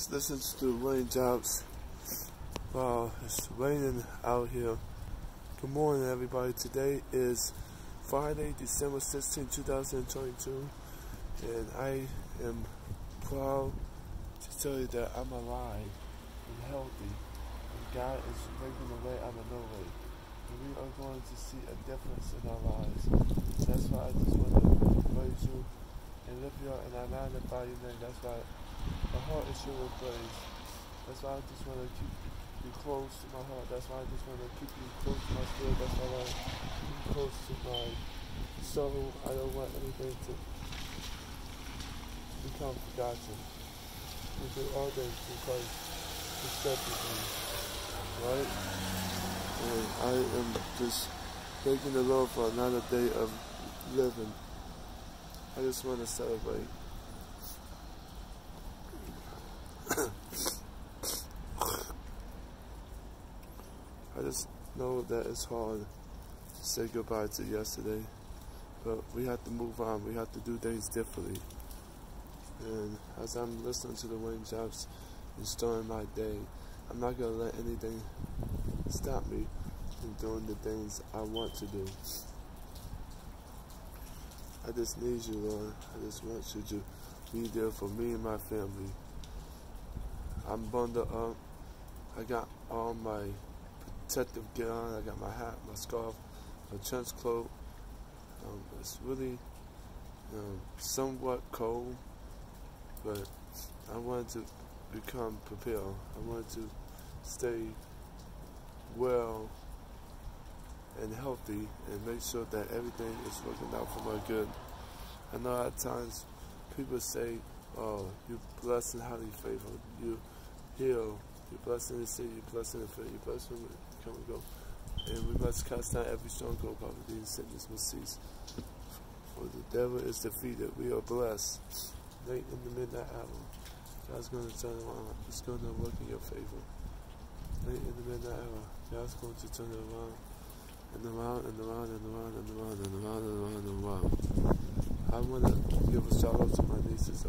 Just listen to raindrops. Wow, it's raining out here. Good morning, everybody. Today is Friday, December 16, 2022, and I am proud to tell you that I'm alive and healthy, and God is making a way out of no way. And we are going to see a difference in our lives. That's why I just want to praise you and lift you up, and I magnify your name. That's why my heart is filled with praise. That's why I just want to keep you close to my heart. That's why I just want to keep you close to my spirit. That's why I want to keep you close to my soul. I don't want anything to become forgotten. We do all things because He strengthens me. Right? And I am just thanking the Lord for another day of living. I just want to celebrate. I just know that it's hard to say goodbye to yesterday, but we have to move on. We have to do things differently. And as I'm listening to the raindrops and starting my day, I'm not going to let anything stop me from doing the things I want to do. I just need you, Lord. I just want you to be there for me and my family. I'm bundled up. I got all my protective gear on. I got my hat, my scarf, my trench coat. Um, it's really um, somewhat cold, but I wanted to become prepared. I wanted to stay well and healthy and make sure that everything is working out for my good. I know at times people say, oh, you're blessed and highly favored. You heal. You're blessed in the city. You're blessed in the field. You're blessed when we come and go. And we must cast down every stronghold, poverty, and sickness must cease. For the devil is defeated. We are blessed. Late in the midnight hour, God's going to turn around. It's going to work in your favor. Late in the midnight hour, God's going to turn around and around and around and around and around and around and around and around. I want to give a shout out to my nieces.